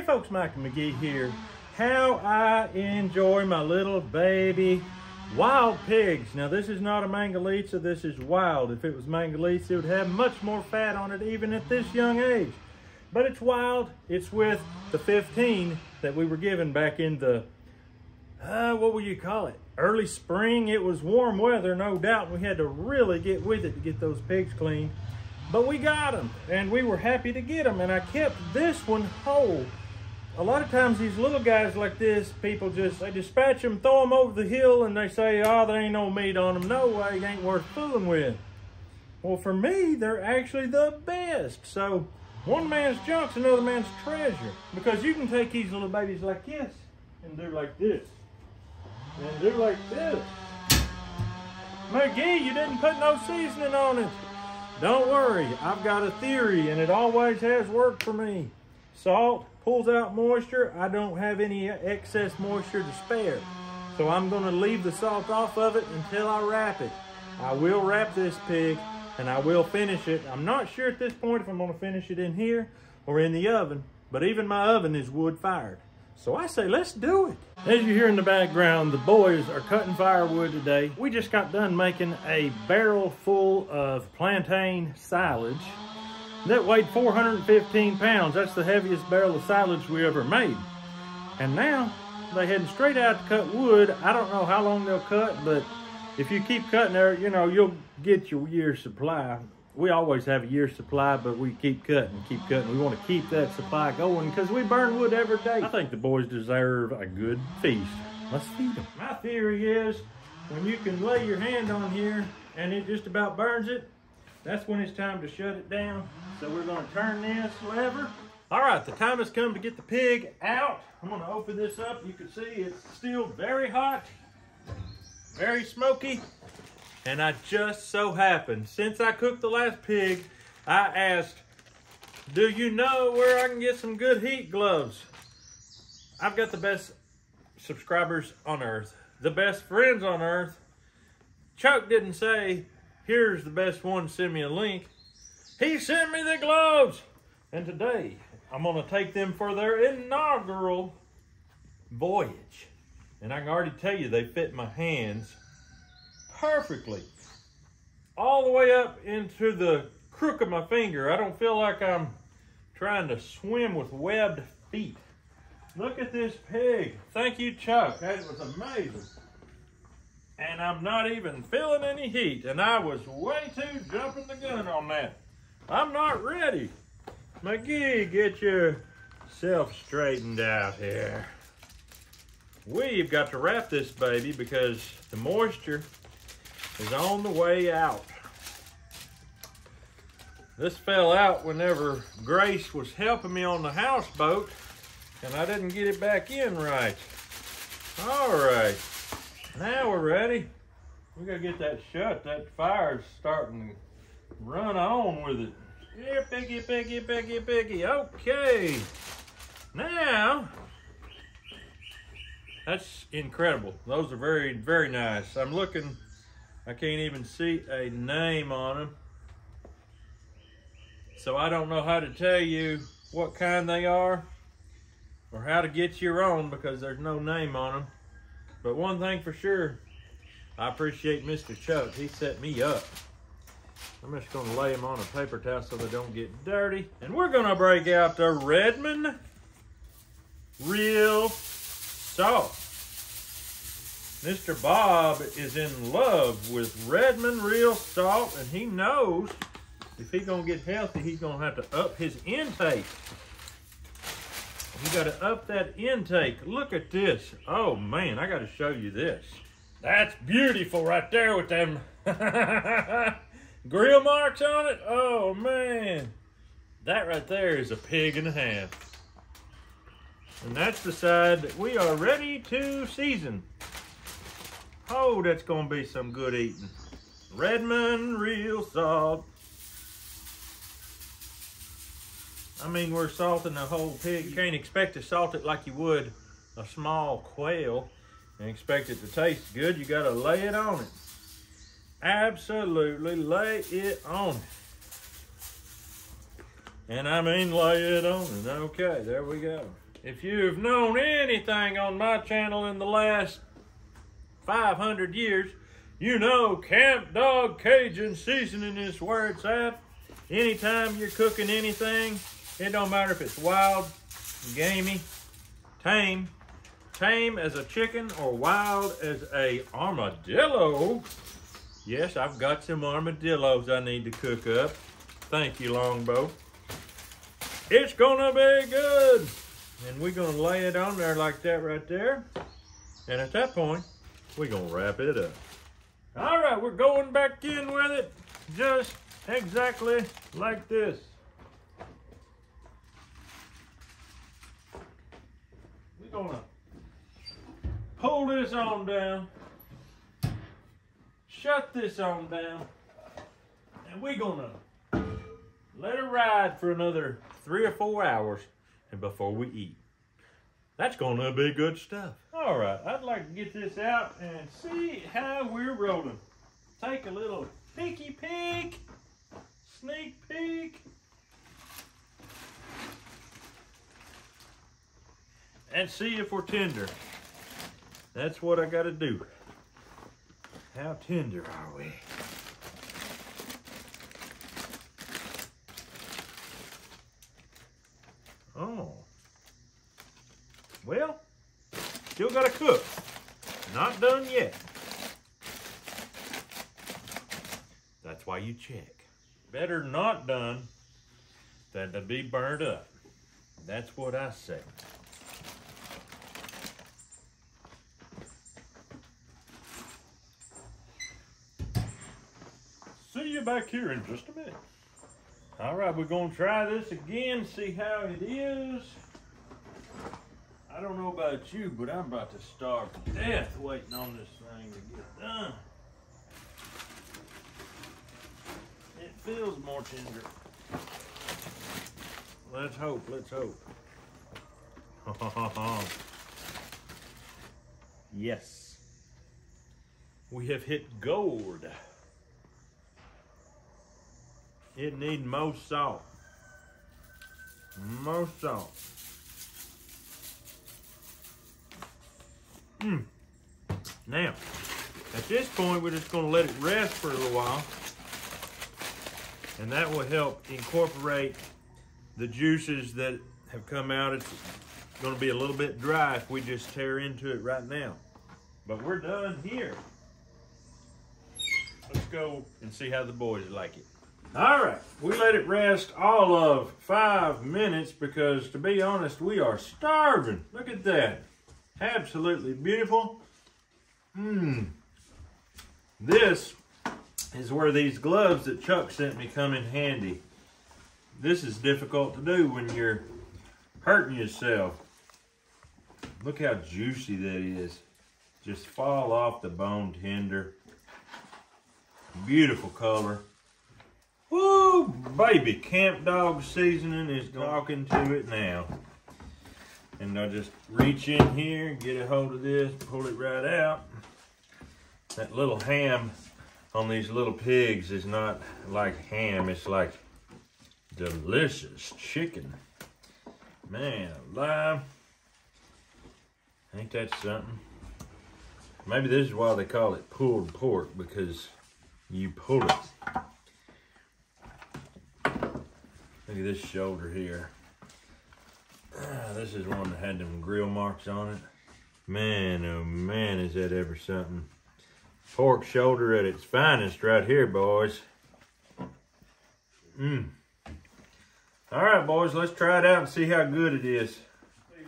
Hey folks, Michael McGie here. How I enjoy my little baby wild pigs. Now this is not a Mangalitsa, this is wild. If it was Mangalitsa, it would have much more fat on it even at this young age. But it's wild, it's with the 15 that we were given back in the, uh, what will you call it? Early spring, it was warm weather, no doubt. We had to really get with it to get those pigs clean. But we got them and we were happy to get them. And I kept this one whole a lot of times these little guys like this, people just, they dispatch them, throw them over the hill, and they say, oh, there ain't no meat on them. No way, it ain't worth fooling with. Well, for me, they're actually the best. So one man's junk's another man's treasure. Because you can take these little babies like this and do like this. And do like this. McGie, you didn't put no seasoning on it. Don't worry, I've got a theory and it always has worked for me. Salt pulls out moisture. I don't have any excess moisture to spare. So I'm gonna leave the salt off of it until I wrap it. I will wrap this pig and I will finish it. I'm not sure at this point if I'm gonna finish it in here or in the oven, but even my oven is wood fired. So I say, let's do it. As you hear in the background, the boys are cutting firewood today. We just got done making a barrel full of plantain silage that weighed 415 pounds. That's the heaviest barrel of silage we ever made. And now they heading straight out to cut wood. I don't know how long they'll cut, but if you keep cutting there, you know, you'll get your year's supply. We always have a year's supply, but we keep cutting, keep cutting. We want to keep that supply going because we burn wood every day. I think the boys deserve a good feast. Let's feed them. My theory is when you can lay your hand on here and it just about burns it, that's when it's time to shut it down. So we're gonna turn this lever. All right, the time has come to get the pig out. I'm gonna open this up. You can see it's still very hot, very smoky. And I just so happened, since I cooked the last pig, I asked, do you know where I can get some good heat gloves? I've got the best subscribers on earth, the best friends on earth. Chuck didn't say, here's the best one, send me a link. He sent me the gloves. And today, I'm to take them for their inaugural voyage. And I can already tell you, they fit my hands perfectly. All the way up into the crook of my finger. I don't feel like I'm trying to swim with webbed feet. Look at this pig. Thank you, Chuck. That was amazing. And I'm not even feeling any heat. And I was way too jumping the gun on that. I'm not ready. McGie, get yourself straightened out here. We've got to wrap this baby because the moisture is on the way out. This fell out whenever Grace was helping me on the houseboat and I didn't get it back in right. All right, now we're ready. We gotta get that shut. That fire's starting to run on with it. Here, piggy, piggy, piggy, piggy. Okay. Now, that's incredible. Those are very, very nice. I'm looking, I can't even see a name on them. So I don't know how to tell you what kind they are or how to get your own because there's no name on them. But one thing for sure, I appreciate Mr. Chuck. He set me up. I'm just gonna lay them on a paper towel so they don't get dirty. And we're gonna break out the Redmond Real Salt. Mr. Bob is in love with Redmond Real Salt and he knows if he's gonna get healthy, he's gonna have to up his intake. You gotta up that intake. Look at this. Oh man, I gotta show you this. That's beautiful right there with them grill marks on it. Oh man, that right there is a pig and a half. And that's the side that we are ready to season. Oh, that's gonna be some good eating. Redmond real salt. I mean, we're salting the whole pig. You can't expect to salt it like you would a small quail and expect it to taste good. You gotta lay it on it. Absolutely lay it on it. And I mean lay it on it. Okay, there we go. If you've known anything on my channel in the last 500 years, you know Camp Dog Cajun seasoning is where it's at. Anytime you're cooking anything, it don't matter if it's wild, gamey, tame, tame as a chicken or wild as a armadillo. Yes, I've got some armadillos I need to cook up. Thank you, Longbow. It's gonna be good. And we're gonna lay it on there like that right there. And at that point, we're gonna wrap it up. All right, we're going back in with it just exactly like this. Gonna pull this on down, shut this on down, and we're gonna let it ride for another three or four hours and before we eat. That's gonna be good stuff. All right, I'd like to get this out and see how we're rolling. Take a little peeky peek, sneak peek. And see if we're tender. That's what I gotta do. How tender are we? Oh. Well, still got to cook. Not done yet. That's why you check. Better not done than to be burned up. That's what I say. See you back here in just a minute. All right, we're gonna try this again, see how it is. I don't know about you, but I'm about to starve to death waiting on this thing to get done. It feels more tender. Let's hope, let's hope. yes. We have hit gold. It need more salt. More salt. Hmm. Now, at this point, we're just going to let it rest for a little while. And that will help incorporate the juices that have come out. It's going to be a little bit dry if we just tear into it right now. But we're done here. Let's go and see how the boys like it. All right, we let it rest all of five minutes because to be honest, we are starving. Look at that. Absolutely beautiful. Mmm. This is where these gloves that Chuck sent me come in handy. This is difficult to do when you're hurting yourself. Look how juicy that is. Just fall off the bone tender. Beautiful color. Woo, baby, Camp Dog seasoning is talking to it now. And I just reach in here, get a hold of this, pull it right out. That little ham on these little pigs is not like ham, it's like delicious chicken. Man alive. Ain't that something? Maybe this is why they call it pulled pork, because you pull it. Look this shoulder here. Ah, this is one that had them grill marks on it. Man, oh man, is that ever something. Pork shoulder at its finest right here, boys. Mmm. All right, boys, let's try it out and see how good it is.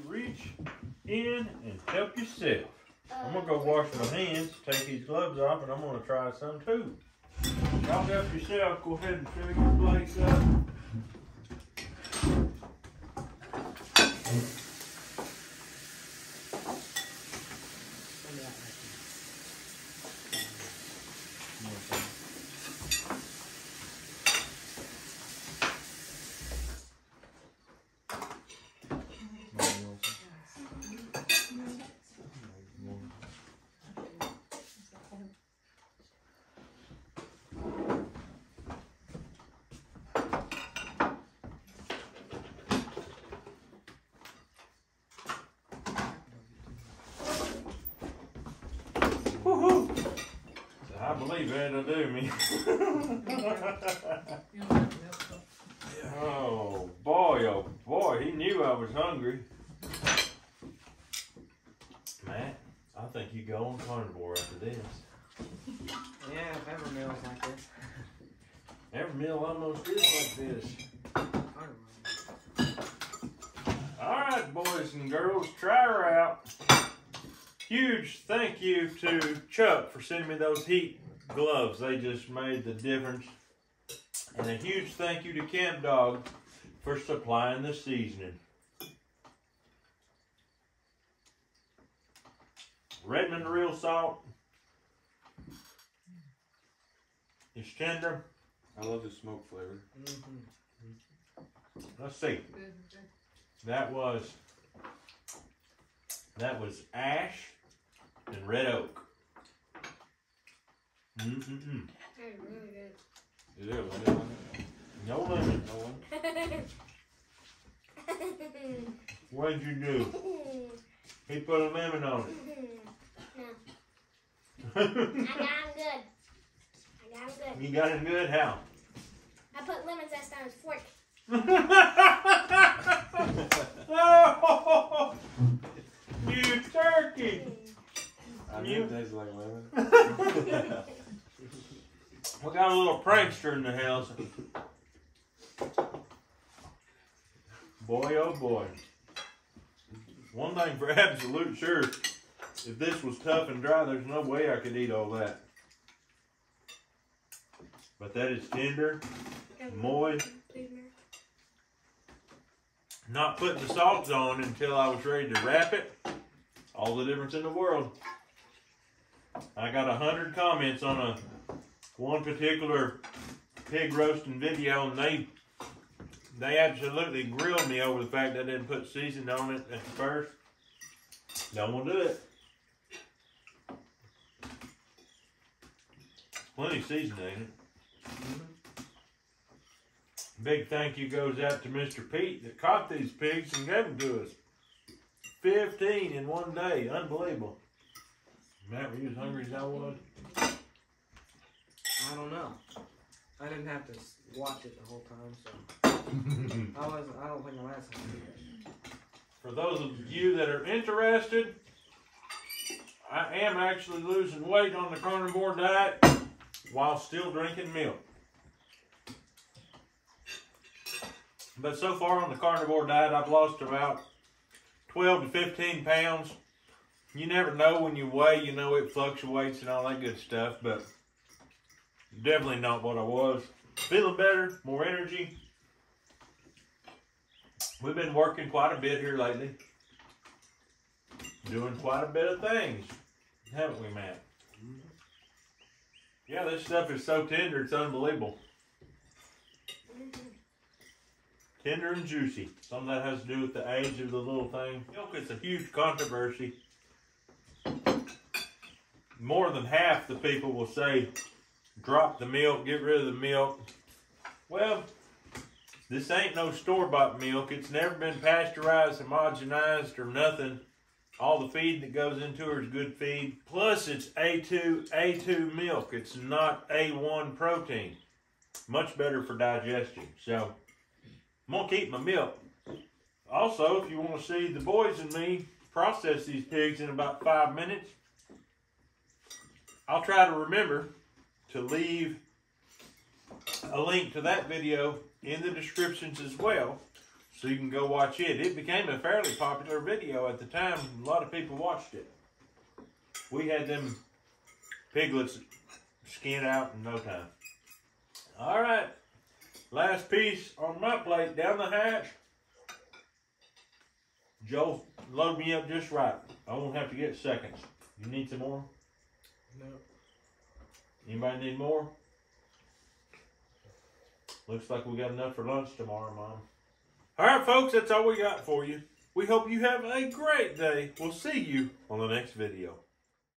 Reach in and help yourself. I'm gonna go wash my hands, take these gloves off, and I'm gonna try some too. Y'all help yourself, go ahead and fill your plates up. Believe that'll do me. oh boy, oh boy, he knew I was hungry. Matt, I think you go on carnivore after this. Yeah, if ever meals like this. Every meal almost is like this. All right, boys and girls, try her out. Huge thank you to Chuck for sending me those heat gloves. They just made the difference. And a huge thank you to Camp Dog for supplying the seasoning. Redmond real salt is tender. I love the smoke flavor. Mm-hmm. Let's see. That was that was ash and red oak. Mm-mm-mm. That's really good. Is there a lemon on it? No lemon. No one? What'd you do? He put a lemon on it. I got 'em good. I got 'em good. you got it good? How? I put lemon zest on his fork. oh, you turkey! I You- knew it tasted like lemon. We got a little prankster in the house. Boy, oh boy. One thing for absolute sure, if this was tough and dry, there's no way I could eat all that. But that is tender, moist, not putting the salt on until I was ready to wrap it. All the difference in the world. I got a hundred comments on a one particular pig roasting video, and they they absolutely grilled me over the fact that I didn't put seasoning on it at first. Don't want to do it. Plenty of seasoning in it. Mm-hmm. Big thank you goes out to Mr. Pete that caught these pigs and gave them to us. 15 in one day. Unbelievable. Matt, were you as hungry as I was? I don't know. I didn't have to watch it the whole time, so I was. I don't think I'm as hungry. For those of you that are interested, I am actually losing weight on the carnivore diet while still drinking milk. But so far on the carnivore diet, I've lost about 12 to 15 pounds. You never know when you weigh, you know it fluctuates and all that good stuff, but definitely not what I was. Feeling better, more energy. We've been working quite a bit here lately. Doing quite a bit of things, haven't we, Matt? Mm-hmm. Yeah, this stuff is so tender, it's unbelievable. Tender and juicy. Some of that has to do with the age of the little thing. Milk is a huge controversy. More than half the people will say, drop the milk, get rid of the milk. Well, this ain't no store-bought milk. It's never been pasteurized, homogenized, or nothing. All the feed that goes into her is good feed. Plus, it's A2 A2 milk. It's not A1 protein. Much better for digestion. So, I'm gonna keep my milk. Also, if you want to see the boys and me process these pigs in about five minutes, I'll try to remember to leave a link to that video in the descriptions as well so you can go watch it. It became a fairly popular video at the time. A lot of people watched it. We had them piglets skinned out in no time. All right. Last piece on my plate down the hatch. Joe, load me up just right. I won't have to get seconds. You need some more? No. Anybody need more? Looks like we got enough for lunch tomorrow, Mom. All right, folks, that's all we got for you. We hope you have a great day. We'll see you on the next video.